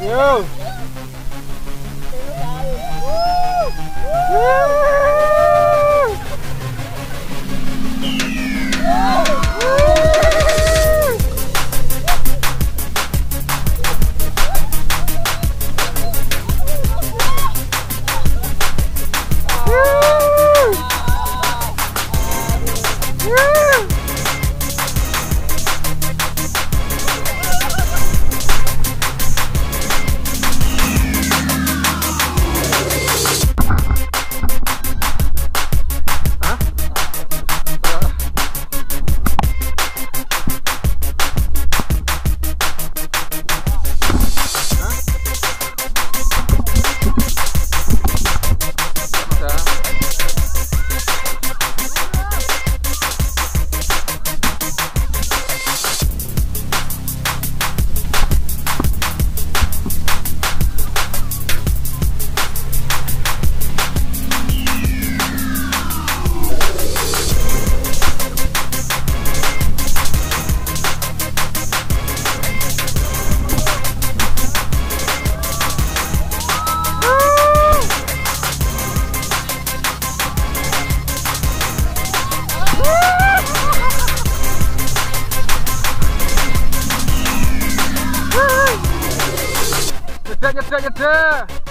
Yo. Nyetir, Тянет, тянет, тянет!